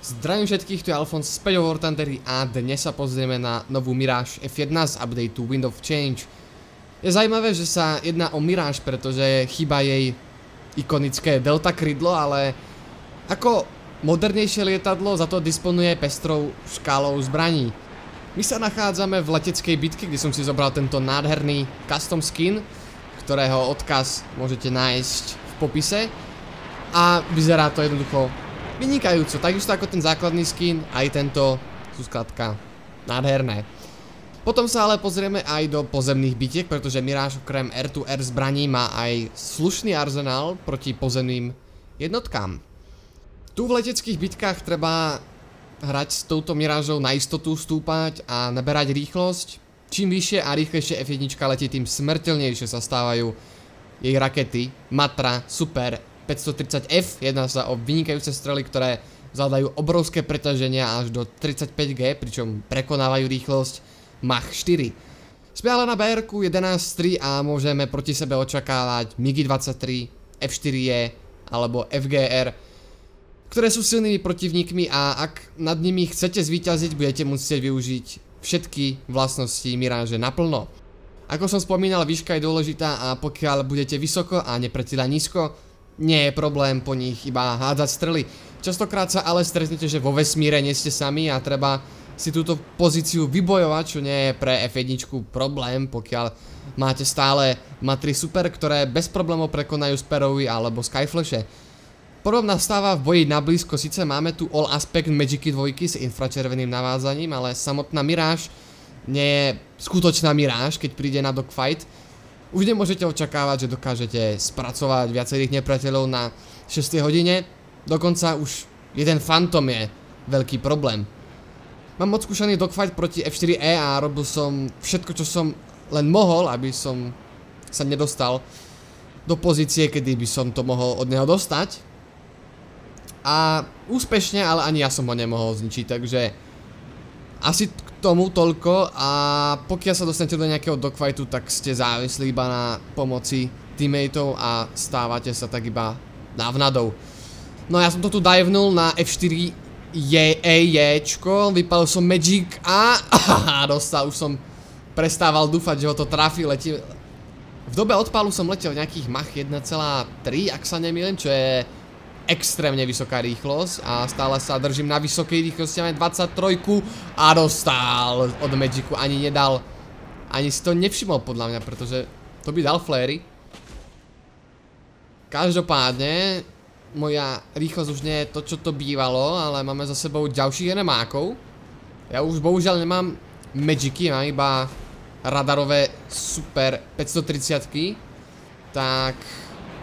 Zdravím všetkých, tu je Alfons Peťo War Thundery a dnes sa pozrieme na novú Mirage F1 z updateu Wind of Change. Je zaujímavé, že sa jedná o Mirage, pretože chýba jej ikonické delta krydlo, ale ako modernejšie lietadlo za to disponuje pestrou škálou zbraní. My sa nachádzame v leteckej bitke, kde som si zobral tento nádherný custom skin, ktorého odkaz môžete nájsť v popise. A vyzerá to jednoducho vynikajúco, takisto ako ten základný skin, aj tento sú skladka nádherné. Potom sa ale pozrieme aj do pozemných bitiek, pretože Mirage okrem R2R zbraní má aj slušný arzenál proti pozemným jednotkám. Tu v leteckých bitkách treba hrať s touto Miražou na istotu stúpať a naberať rýchlosť. Čím vyššie a rýchlejšie F1 letí, tým smrteľnejšie sa stávajú jej rakety, Matra, Super 530F, jedná sa o vynikajúce strely, ktoré zvládajú obrovské preťaženia až do 35G, pričom prekonávajú rýchlosť Mach 4. Sme ale na BR-ku 11.3 a môžeme proti sebe očakávať MiG-23, F4E alebo FGR, ktoré sú silnými protivníkmi a ak nad nimi chcete zvíťaziť, budete musieť využiť všetky vlastnosti Mirage naplno. Ako som spomínal, výška je dôležitá a pokiaľ budete vysoko a nepriateľa nízko, nie je problém po nich iba hádzať strely. Častokrát sa ale stretnete, že vo vesmíre nie ste sami a treba si túto pozíciu vybojovať, čo nie je pre F1 problém, pokiaľ máte stále matry super, ktoré bez problémov prekonajú Sparrowy alebo Skyflashe. Podobná stáva v boji na blízko, síce máme tu All Aspect Magicy 2 s infračerveným navázaním, ale samotná Mirage nie je skutočná Mirage, keď príde na dogfight, už nemôžete očakávať, že dokážete spracovať viacerých nepriateľov na 6 hodine. Dokonca už jeden Phantom je veľký problém. Mám odskúšaný dogfight proti F4E a robil som všetko, čo som len mohol, aby som sa nedostal do pozície, kedy by som to mohol od neho dostať. A úspešne, ale ani ja som ho nemohol zničiť, takže asi k tomu toľko a pokiaľ sa dostanete do nejakého dogfightu, tak ste závislí iba na pomoci teammateov a stávate sa tak iba návnadou. No ja som to tu divenul na F4 Ječko, vypadol som Magic a aha, dostal, už som prestával dúfať, že ho to trafí, letí. V dobe odpalu som letel nejakých Mach 1,3, ak sa nemýlim, čo je extrémne vysoká rýchlosť a stále sa držím na vysokej rýchlosti, máme 23 a dostal od Magicu, ani nedal, ani si to nevšimol podľa mňa, pretože to by dal fléry. Každopádne, moja rýchlosť už nie je to, čo to bývalo, ale máme za sebou ďalších enemákov. Ja už bohužiaľ nemám Magicy, mám iba radarové super 530 -ky. Tak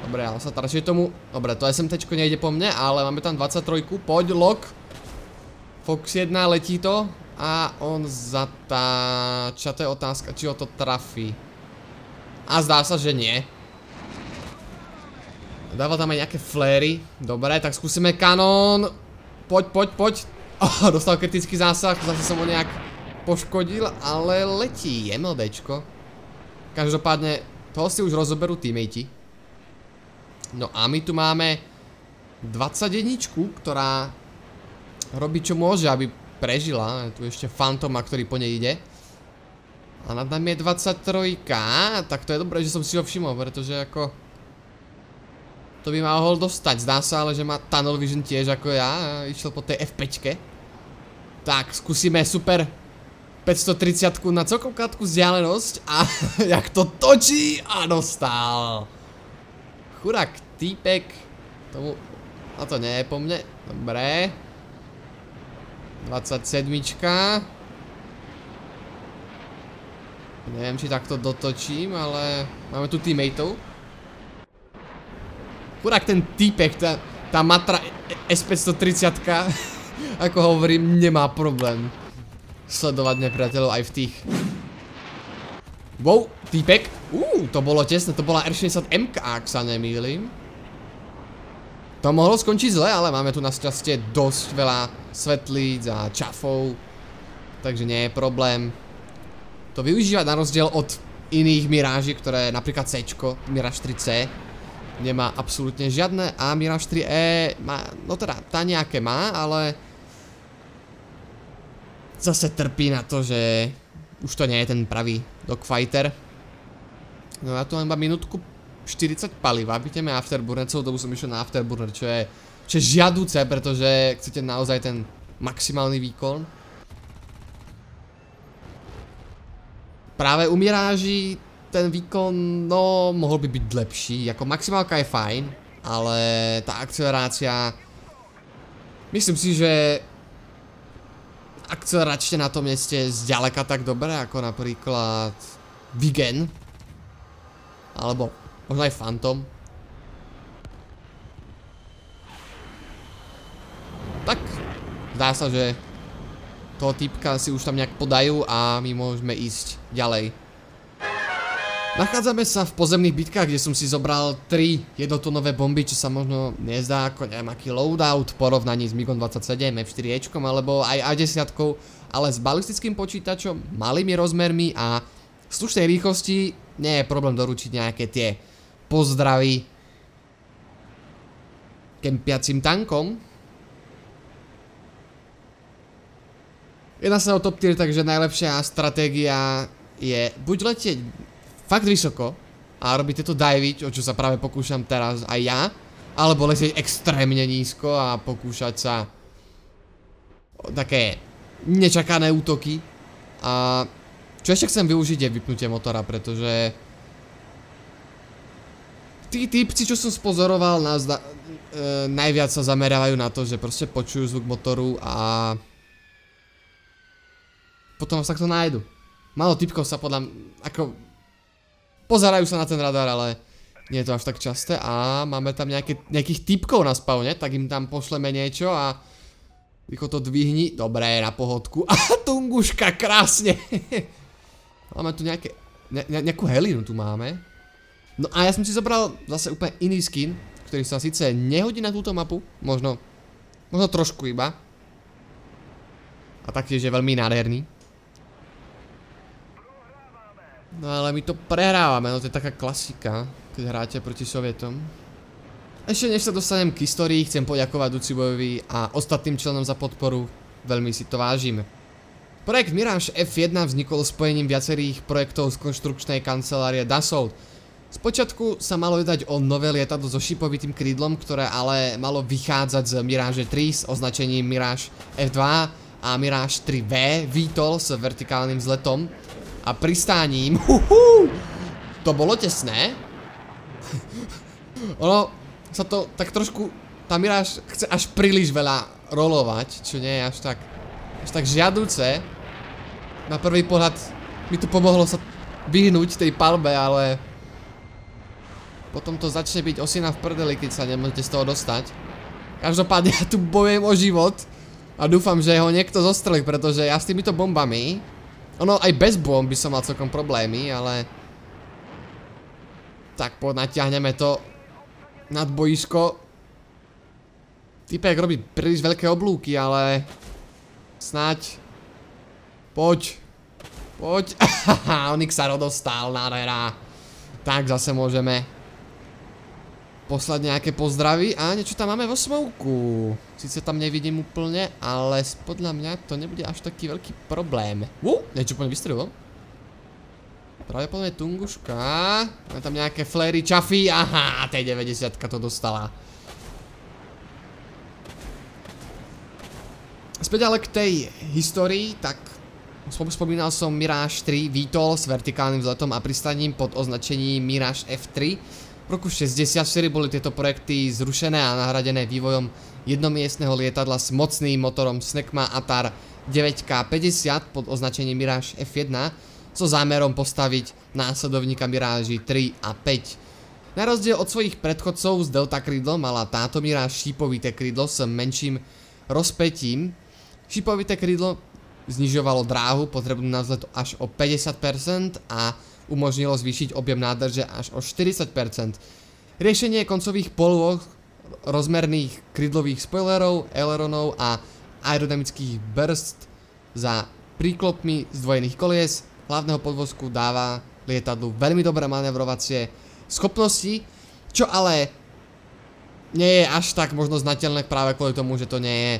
Dobre, ale sa teraz tomu... Dobre, to SMT nejde po mne, ale máme tam 23, poď lock. Fox 1, letí to. A on zatáča, to je otázka, či ho to trafí. A zdá sa, že nie. Dáva tam aj nejaké fléry. Dobre, tak skúsime kanón. Poď, poď, poď. Oh, dostal kritický zásah, zase som ho nejak poškodil, ale letí MLDčko. Každopádne, toho si už rozoberú teammate. No a my tu máme 21, ktorá robí čo môže, aby prežila. Je tu ešte Fantoma, ktorý po nej ide. A nad nami je 23, tak to je dobré, že som si ho všimol, pretože ako... To by ma mohol dostať, zdá sa ale, že má Tunnel Vision tiež ako ja, išiel po tej F5 -ke. Tak, skúsime super 530 na celkom krátku vzdialenosť a jak to točí a dostal. Chudák týpek. Tomu... A to nie je po mne. Dobre. 27. Neviem, či takto dotočím, ale máme tu teammateov. Chudák ten týpek, tá, tá Matra S530, ako hovorím, nemá problém sledovať nepriateľov aj v tých Wow, týpek. Uuu, to bolo tesné, to bola R60MK, ak sa nemýlim. To mohlo skončiť zle, ale máme tu na šťastie dosť veľa svetlíc a čafov. Takže nie je problém to využívať na rozdiel od iných Miráží, ktoré napríklad C, Mirage 3C, nemá absolútne žiadne a Mirage 3E má, no teda, tá nejaké má, ale zase trpí na to, že už to nie je ten pravý dogfighter. No ja tu mám iba minútku 40 paliva, byteme afterburner, celú dobu som išiel na afterburner, čo je, čo je žiaduce, pretože chcete naozaj ten maximálny výkon. Práve u Miráži ten výkon, no, mohol by byť lepší, ako maximálka je fajn, ale tá akcelerácia, myslím si, že akceleračne na tom mieste zďaleka tak dobré, ako napríklad Vigen, alebo možno aj Phantom. Tak, zdá sa, že toho typka si už tam nejak podajú a my môžeme ísť ďalej. Nachádzame sa v pozemných bitkách, kde som si zobral 3 jednotonové bomby, čo sa možno nezdá ako neviem aký loadout v porovnaní s MiG 27, F4 Ečkom alebo aj A10, ale s balistickým počítačom, malými rozmermi a slušnej rýchlosti nie je problém doručiť nejaké tie pozdravy kempiacim tankom. Jedná sa o top tier, takže najlepšia stratégia je buď letieť fakt vysoko a robiť tieto divy, o čo sa práve pokúšam teraz aj ja, alebo letieť extrémne nízko a pokúšať sa také nečakané útoky. A čo ešte chcem využiť je vypnutie motora, pretože tí typci, čo som spozoroval, nás da, e, najviac sa zameriavajú na to, že proste počujú zvuk motoru a potom sa to nájdu. Malo typkov sa podľa, ako pozerajú sa na ten radar, ale nie je to až tak časté a máme tam nejaké, nejakých typkov na spawne, tak im tam pošleme niečo a Vyko to dvihni, dobré, na pohodku. A tunguška, krásne. máme tu nejaké, ne, ne, nejakú helinu tu máme. No a ja som si zobral zase úplne iný skin, ktorý sa síce nehodí na túto mapu, možno, možno trošku iba. A taktiež je veľmi nádherný. No ale my to prehrávame, no to je taká klasika, keď hráte proti Sovietom. Ešte než sa dostanem k histórii, chcem poďakovať Ducibojovi a ostatným členom za podporu, veľmi si to vážim. Projekt Mirage F1 vznikol spojením viacerých projektov z konštrukčnej kancelárie Dassault. Spočiatku sa malo vydať o nové lietadlo so šipovitým krídlom, ktoré ale malo vychádzať z Mirage 3 s označením Mirage F2 a Mirage 3V VTOL s vertikálnym zletom a pristáním. Huhu, to bolo tesné. ono sa to tak trošku, tá Miráž chce až príliš veľa rolovať, čo nie je až tak, až tak žiaduce. Na prvý pohľad mi to pomohlo sa vyhnúť tej palbe, ale potom to začne byť osina v prdeli, keď sa nemôžete z toho dostať. Každopádne ja tu bojujem o život a dúfam, že ho niekto zostrelí, pretože ja s týmito bombami ono aj bez bomb by som mal celkom problémy, ale... Tak poď natiahneme to nad boisko. Typek robí príliš veľké oblúky, ale... Snaď. Poď. Poď. Onyx sa rodostal, nádhera. Tak zase môžeme poslať nejaké pozdravy a niečo tam máme vo smoku. Sice tam nevidím úplne, ale podľa mňa to nebude až taký veľký problém. Uh, niečo úplne vystrelilo. Pravdepodobne tunguška. Máme tam nejaké fléry, čafy. Aha, tej 90 to dostala. Späť ale k tej histórii, tak spomínal som Mirage 3 VTOL s vertikálnym vzletom a pristaním pod označením Mirage F3 v roku 64 boli tieto projekty zrušené a nahradené vývojom jednomiestného lietadla s mocným motorom Snecma Atar 9K50 pod označením Mirage F1 so zámerom postaviť následovníka Mirage 3 a 5. Na rozdiel od svojich predchodcov z Delta krídlo mala táto Mirage šípovité krídlo s menším rozpetím. Šípovité krídlo znižovalo dráhu potrebnú na vzlet až o 50% a umožnilo zvýšiť objem nádrže až o 40%. Riešenie koncových polôch rozmerných krydlových spoilerov, aileronov a aerodynamických burst za príklopmi zdvojených kolies hlavného podvozku dáva lietadlu veľmi dobré manevrovacie schopnosti, čo ale nie je až tak možno znateľné práve kvôli tomu, že to nie je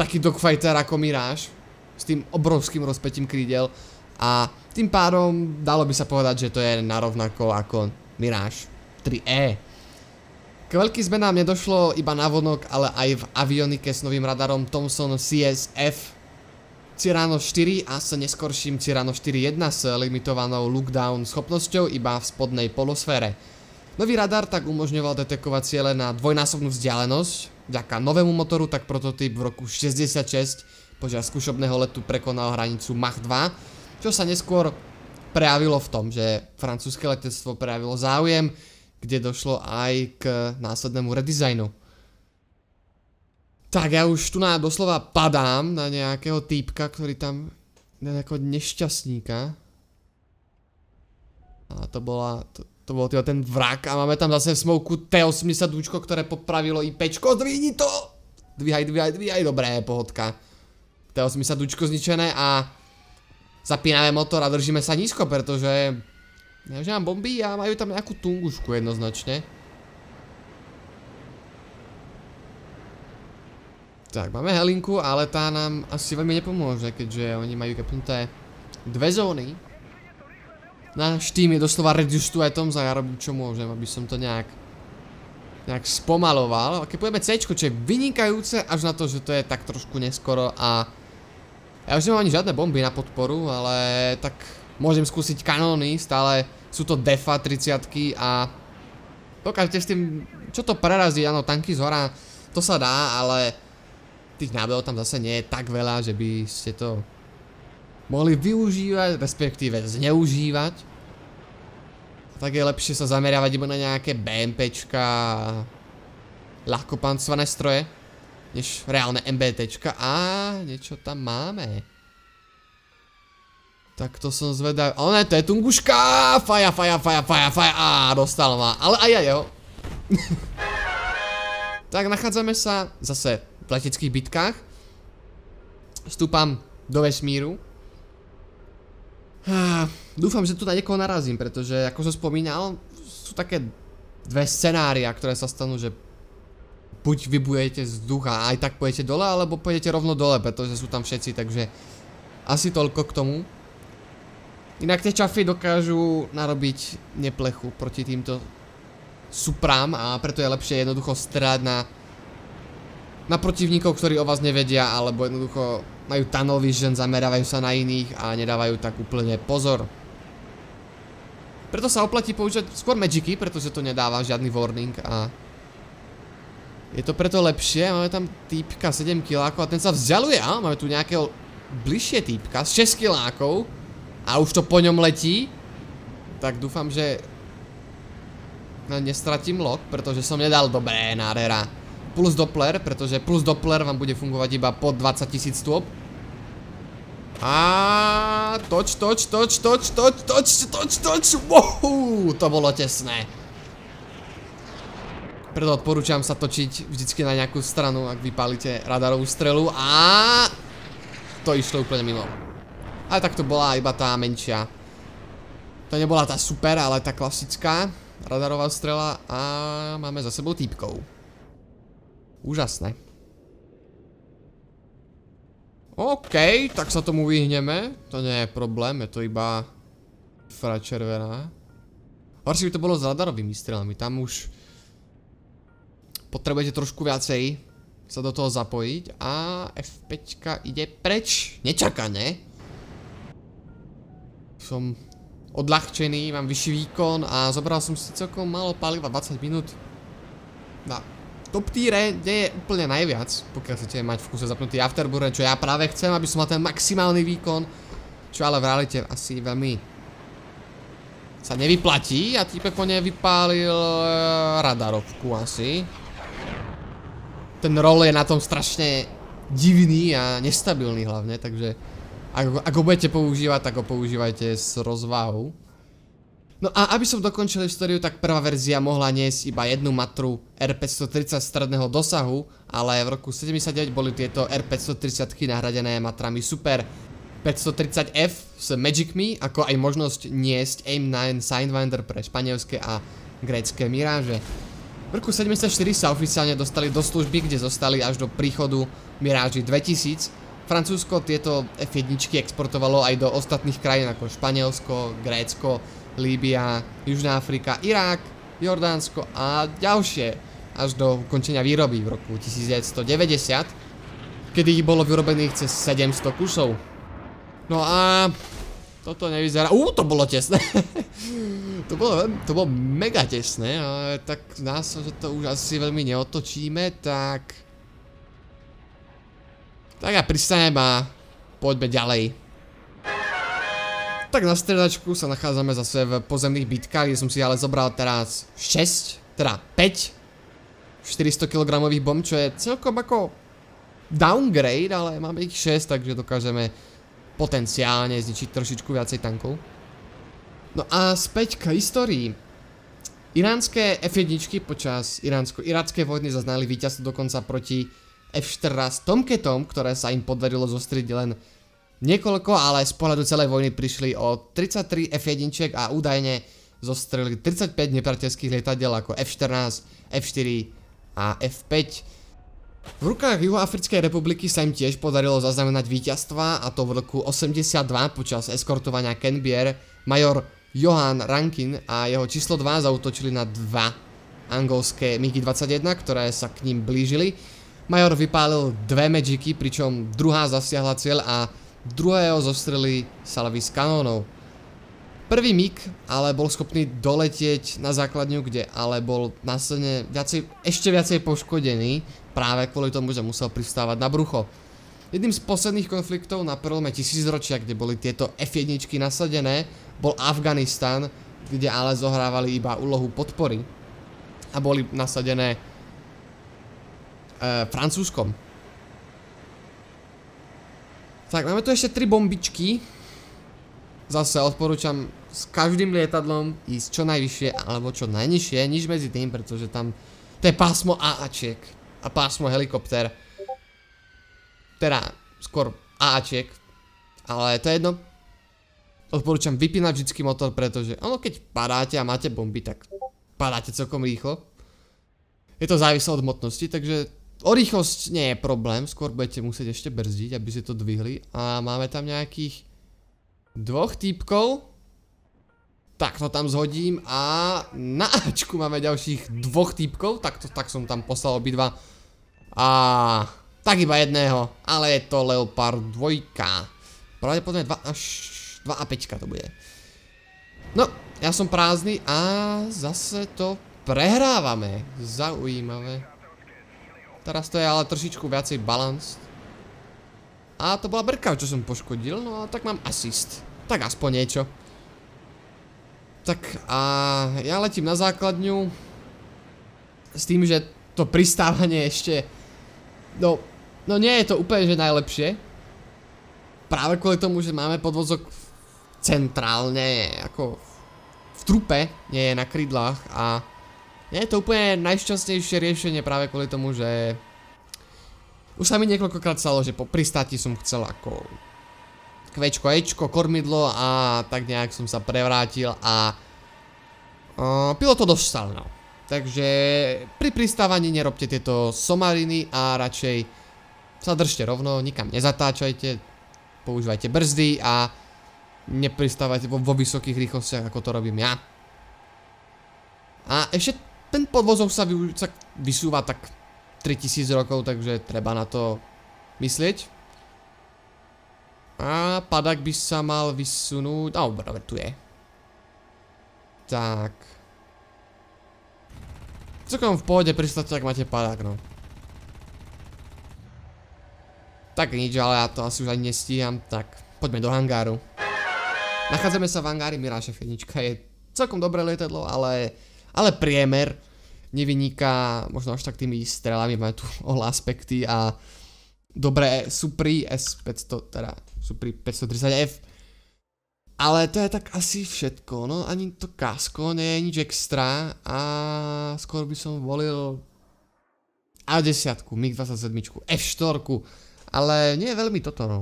taký dogfighter ako Mirage. s tým obrovským rozpetím krídel a tým pádom dalo by sa povedať, že to je narovnako ako Mirage 3E. K veľkým zmenám nedošlo iba na vonok, ale aj v avionike s novým radarom Thomson CSF Cyrano 4 a s neskorším Cyrano 4.1 s limitovanou lookdown schopnosťou iba v spodnej polosfére. Nový radar tak umožňoval detekovať ciele na dvojnásobnú vzdialenosť, vďaka novému motoru tak prototyp v roku 66 počas skúšobného letu prekonal hranicu Mach 2, čo sa neskôr prejavilo v tom, že francúzske letectvo prejavilo záujem, kde došlo aj k následnému redesignu. Tak ja už tu na doslova padám na nejakého týpka, ktorý tam na nejakého nešťastníka. A to bola, to, to bol teda ten vrak a máme tam zase v smoku T80 dúčko, ktoré popravilo IPčko. Dvihni to! Dvíhaj, dvíhaj, dvíhaj, dobré, pohodka. T80 dúčko zničené a zapíname motor a držíme sa nízko, pretože mám bomby a majú tam nejakú tungušku jednoznačne. Tak, máme helinku, ale tá nám asi veľmi nepomôže, keďže oni majú kepnuté dve zóny. Náš tým je doslova reduced to atoms a ja robím čo môžem, aby som to nejak nejak spomaloval. A keď pôjdeme C, čo je vynikajúce, až na to, že to je tak trošku neskoro a ja už nemám ani žiadne bomby na podporu, ale tak môžem skúsiť kanóny, stále sú to defa 30 a dokážete s tým, čo to prerazí, áno, tanky z hora, to sa dá, ale tých nábojov tam zase nie je tak veľa, že by ste to mohli využívať, respektíve zneužívať. Tak je lepšie sa zameriavať iba na nejaké BMPčka a ľahkopancované stroje, než reálne MBTčka. A niečo tam máme. Tak to som zvedavý. O ne, to je tunguška! Faja, faja, faja, faja, faja. Á, dostal ma. Ale aj ja jo. tak nachádzame sa zase v leteckých bitkách. Vstúpam do vesmíru. Dúfam, že tu na niekoho narazím, pretože ako som spomínal, sú také dve scenária, ktoré sa stanú, že buď vybujete z ducha a aj tak pojete dole, alebo pojete rovno dole, pretože sú tam všetci, takže asi toľko k tomu. Inak tie čafy dokážu narobiť neplechu proti týmto suprám a preto je lepšie jednoducho strať na na protivníkov, ktorí o vás nevedia, alebo jednoducho majú tunnel vision, zamerávajú sa na iných a nedávajú tak úplne pozor. Preto sa oplatí používať skôr magicy, pretože to nedáva žiadny warning a je to preto lepšie, máme tam týpka 7 kilákov a ten sa vzdialuje, a máme tu nejakého bližšie týpka z 6 kilákov a už to po ňom letí. Tak dúfam, že nestratím lok, pretože som nedal dobré nádhera plus Doppler, pretože plus Doppler vám bude fungovať iba po 20 tisíc stôp. A toč, toč, toč, toč, toč, toč, toč, toč, wow, to bolo tesné. Preto odporúčam sa točiť vždycky na nejakú stranu, ak vypálite radarovú strelu a to išlo úplne mimo. Ale tak to bola iba tá menšia. To nebola tá super, ale tá klasická radarová strela a máme za sebou týpkov. Úžasné. OK, tak sa tomu vyhneme. To nie je problém, je to iba fra červená. Horšie by to bolo s radarovými strelami, tam už potrebujete trošku viacej sa do toho zapojiť a F5 ide preč, nečakane. Som odľahčený, mám vyšší výkon a zobral som si celkom málo paliva, 20 minút. Na top tiere nie je úplne najviac, pokiaľ chcete mať v kuse zapnutý afterburner, čo ja práve chcem, aby som mal ten maximálny výkon, čo ale v realite asi veľmi sa nevyplatí a týpek po nej vypálil eh, radarovku asi. Ten roll je na tom strašne divný a nestabilný hlavne, takže ak, ak ho budete používať, tak ho používajte s rozvahou. No a aby som dokončil históriu, tak prvá verzia mohla niesť iba jednu matru R530 stredného dosahu, ale v roku 79 boli tieto R530 nahradené matrami Super 530F s Magic Me, ako aj možnosť niesť AIM-9 Sidewinder pre španielské a grécké Mirage. V roku 74 sa oficiálne dostali do služby, kde zostali až do príchodu Mirage 2000 Francúzsko tieto F1 exportovalo aj do ostatných krajín ako Španielsko, Grécko, Líbia, Južná Afrika, Irák, Jordánsko a ďalšie až do ukončenia výroby v roku 1990, kedy ich bolo vyrobených cez 700 kusov. No a toto nevyzerá... Uuu, to bolo tesné. to, bolo, to bolo mega tesné, ale tak sa, že to už asi veľmi neotočíme, tak... Tak ja pristanem a poďme ďalej. Tak na stredačku sa nachádzame zase v pozemných bitkách, kde som si ale zobral teraz 6, teda 5 400 kg bomb, čo je celkom ako downgrade, ale máme ich 6, takže dokážeme potenciálne zničiť trošičku viacej tankov. No a späť k histórii. Iránske F1 počas iránsko-iráckej vojny zaznali víťazstvo dokonca proti F-14 Tomketom, ktoré sa im podarilo zostriť len niekoľko, ale z pohľadu celej vojny prišli o 33 F1 a údajne zostrelili 35 nepriateľských lietadiel ako F-14, F-4 a F-5. V rukách Juhoafrickej republiky sa im tiež podarilo zaznamenať víťazstva a to v roku 82 počas eskortovania Kenbier major Johan Rankin a jeho číslo 2 zautočili na dva angolské MiG-21, ktoré sa k ním blížili. Major vypálil dve Magicy, pričom druhá zasiahla cieľ a druhého zostreli salvy z kanónov. Prvý MiG ale bol schopný doletieť na základňu, kde ale bol následne viacej, ešte viacej poškodený, práve kvôli tomu, že musel pristávať na brucho. Jedným z posledných konfliktov na prelome tisícročia, kde boli tieto F1 nasadené, bol Afganistan, kde ale zohrávali iba úlohu podpory a boli nasadené e, Francúzskom. Tak, máme tu ešte tri bombičky, Zase odporúčam s každým lietadlom ísť čo najvyššie alebo čo najnižšie, niž medzi tým, pretože tam to je pásmo AAčiek a pásmo helikopter. Teda, skôr AAčiek, ale to je jedno. Odporúčam vypínať vždycky motor, pretože ono keď padáte a máte bomby, tak padáte celkom rýchlo. Je to závislé od hmotnosti, takže o rýchlosť nie je problém, skôr budete musieť ešte brzdiť, aby ste to dvihli. A máme tam nejakých dvoch týpkov. Tak to tam zhodím a na Ačku máme ďalších dvoch týpkov, tak, to, tak som tam poslal obidva. A tak iba jedného, ale je to Leopard 2. Pravdepodobne 2 až 2 a 5 to bude. No, ja som prázdny a zase to prehrávame. Zaujímavé. Teraz to je ale trošičku viacej balance. A to bola brka, čo som poškodil, no a tak mám assist. Tak aspoň niečo. Tak a ja letím na základňu s tým, že to pristávanie ešte no, no nie je to úplne že najlepšie. Práve kvôli tomu, že máme podvozok centrálne ako v trupe, nie je na krídlach a nie je to úplne najšťastnejšie riešenie práve kvôli tomu, že už sa mi niekoľkokrát stalo, že po pristáti som chcel ako kvečko, ečko, kormidlo a tak nejak som sa prevrátil a uh, pilot to dostal, no. Takže pri pristávaní nerobte tieto somariny a radšej sa držte rovno, nikam nezatáčajte, používajte brzdy a nepristávajte vo, vo vysokých rýchlostiach, ako to robím ja. A ešte ten podvozok sa, vy, sa vysúva tak 3000 rokov, takže treba na to myslieť. A padak by sa mal vysunúť... No, dobre, tu je. Tak. Celkom v pohode pristať, ak máte padak, no. Tak nič, ale ja to asi už ani nestíham, tak poďme do hangáru. Nachádzame sa v hangári, Mirage F1 je celkom dobré lietadlo, ale, ale priemer nevyniká možno až tak tými strelami, máme tu all aspekty a dobré Supri S500, teda Supri 530F. Ale to je tak asi všetko, no ani to kasko nie je nič extra a skôr by som volil A10, MiG-27, F4, ale nie je veľmi toto, no.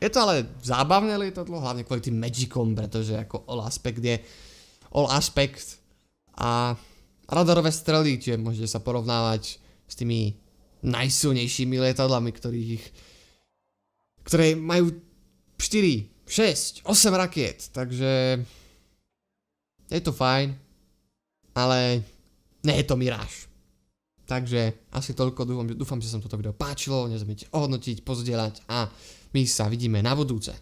Je to ale zábavné lietadlo, hlavne kvôli tým Magicom, pretože ako all aspect je all aspect a radarové strely, čiže môžete sa porovnávať s tými najsilnejšími lietadlami, ktorých ktoré majú 4, 6, 8 rakiet, takže je to fajn, ale nie je to Miráž. Takže asi toľko, dúfam, dúfam, že vám toto video páčilo, nezabudnite ohodnotiť, pozdieľať a my sa vidíme na budúce.